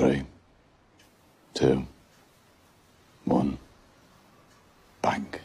Three, two, one, bank.